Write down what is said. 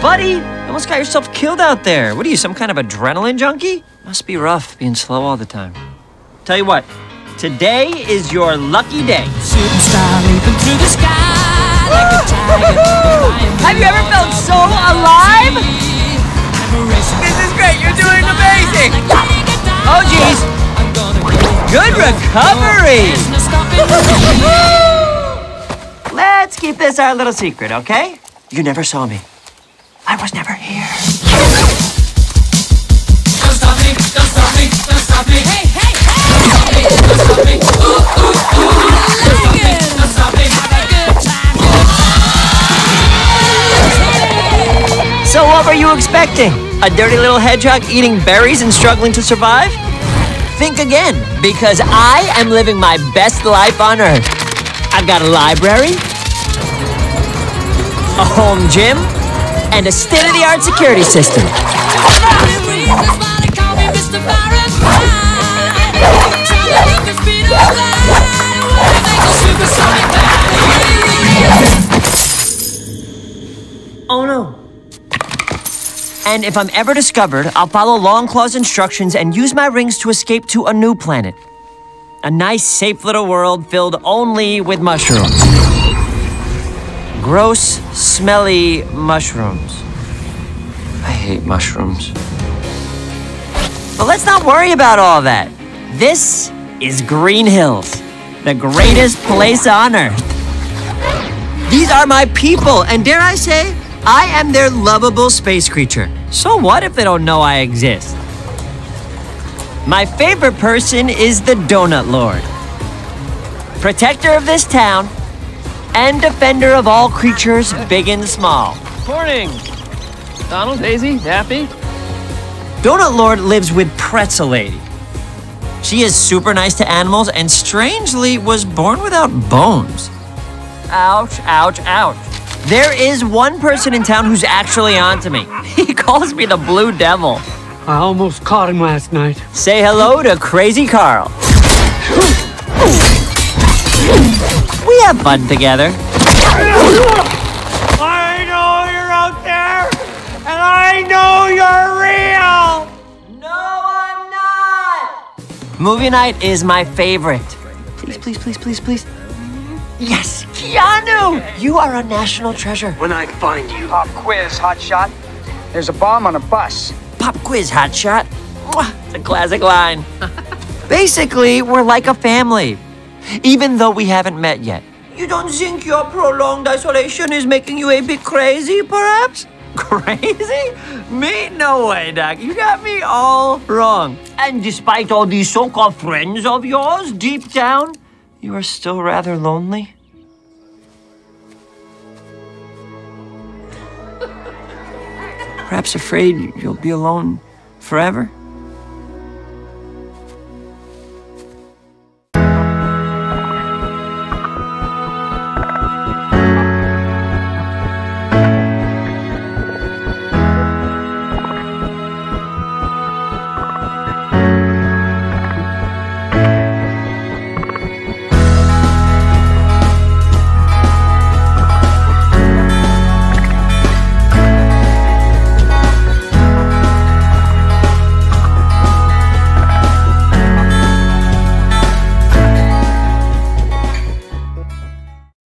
buddy, you almost got yourself killed out there. What are you, some kind of adrenaline junkie? Must be rough being slow all the time. Tell you what, today is your lucky day. Superstar leaping through the sky like a tiger. Have you ever felt so alive? This is great, you're doing amazing! Oh, geez. Good recovery! Let's keep this our little secret, okay? You never saw me. I was never here. Don't stop me, don't stop me, don't stop me. Hey, hey, hey! Don't stop me, ooh, ooh, ooh. Don't stop me, don't stop me. Have a good time, good time. So what were you expecting? A dirty little hedgehog eating berries and struggling to survive? Think again, because I am living my best life on Earth. I've got a library, a home gym, and a state-of-the-art security system. Memories, that's why they call me Mr. Fahrenheit. Traveling at the speed of light. What if they go supersonic Oh no. And if I'm ever discovered, I'll follow Longclaw's instructions and use my rings to escape to a new planet. A nice, safe little world filled only with mushrooms. Gross, smelly mushrooms. I hate mushrooms. But let's not worry about all that. This is Green Hills, the greatest place on earth. These are my people, and dare I say, I am their lovable space creature. So what if they don't know I exist? My favorite person is the Donut Lord, protector of this town, and defender of all creatures big and small. Morning. Donald, Daisy, Daffy. Donut Lord lives with Pretzel Lady. She is super nice to animals and strangely was born without bones. Ouch, ouch, ouch. There is one person in town who's actually onto me. He calls me the Blue Devil. I almost caught him last night. Say hello to Crazy Carl. We have fun together. I know you're out there, and I know you're real. No, I'm not. Movie night is my favorite. Please, please, please, please, please. Yes, Keanu! You are a national treasure. When I find you, Pop quiz, hot shot. There's a bomb on a bus. Pop quiz, hotshot. Mwah, It's a classic line. Basically, we're like a family, even though we haven't met yet. You don't think your prolonged isolation is making you a bit crazy, perhaps? Crazy? Me? No way, Doc. You got me all wrong. And despite all these so called friends of yours, deep down, you are still rather lonely? Perhaps afraid you'll be alone forever?